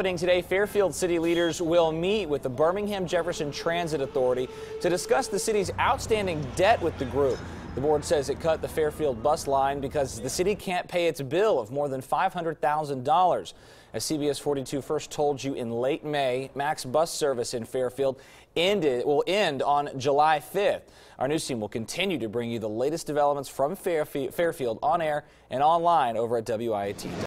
Happening today, Fairfield city leaders will meet with the Birmingham Jefferson Transit Authority to discuss the city's outstanding debt with the group. The board says it cut the Fairfield bus line because the city can't pay its bill of more than $500,000. As CBS 42 first told you in late May, Max bus service in Fairfield ended, will end on July 5th. Our news team will continue to bring you the latest developments from Fairfield on air and online over at WIAT.